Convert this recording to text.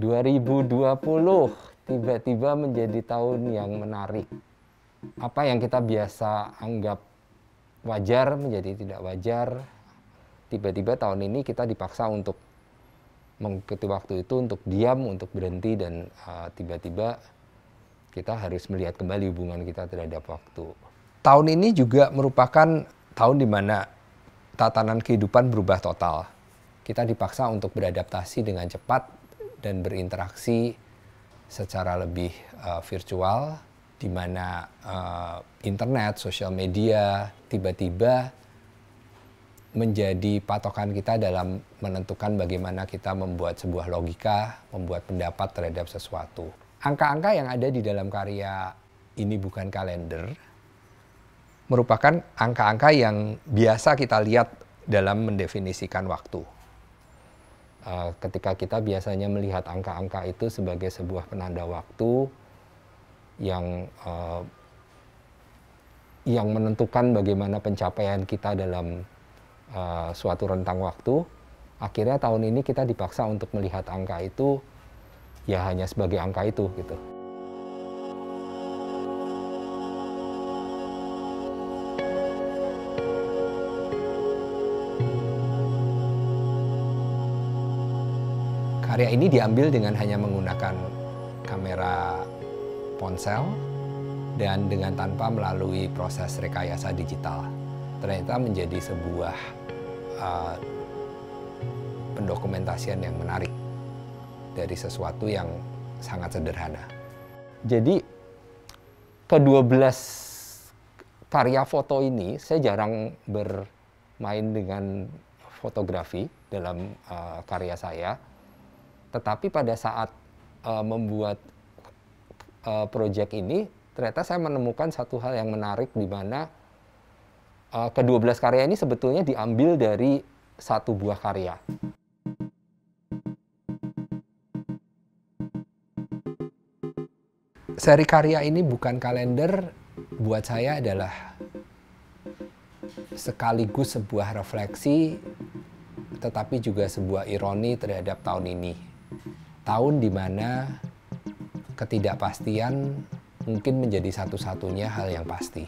2020 tiba-tiba menjadi tahun yang menarik. Apa yang kita biasa anggap wajar menjadi tidak wajar. Tiba-tiba tahun ini kita dipaksa untuk mengikuti waktu itu untuk diam, untuk berhenti dan uh, tiba-tiba kita harus melihat kembali hubungan kita terhadap waktu. Tahun ini juga merupakan tahun di mana tatanan kehidupan berubah total. Kita dipaksa untuk beradaptasi dengan cepat dan berinteraksi secara lebih uh, virtual di mana uh, internet, sosial media tiba-tiba menjadi patokan kita dalam menentukan bagaimana kita membuat sebuah logika, membuat pendapat terhadap sesuatu. Angka-angka yang ada di dalam karya ini bukan kalender merupakan angka-angka yang biasa kita lihat dalam mendefinisikan waktu. Uh, ketika kita biasanya melihat angka-angka itu sebagai sebuah penanda waktu yang uh, yang menentukan bagaimana pencapaian kita dalam uh, suatu rentang waktu, akhirnya tahun ini kita dipaksa untuk melihat angka itu ya hanya sebagai angka itu gitu. Karya ini diambil dengan hanya menggunakan kamera ponsel dan dengan tanpa melalui proses rekayasa digital. Ternyata menjadi sebuah uh, pendokumentasian yang menarik dari sesuatu yang sangat sederhana. Jadi ke-12 karya foto ini saya jarang bermain dengan fotografi dalam uh, karya saya tetapi pada saat uh, membuat uh, proyek ini, ternyata saya menemukan satu hal yang menarik di mana uh, ke-12 karya ini sebetulnya diambil dari satu buah karya. Seri karya ini bukan kalender, buat saya adalah sekaligus sebuah refleksi, tetapi juga sebuah ironi terhadap tahun ini tahun di mana ketidakpastian mungkin menjadi satu-satunya hal yang pasti.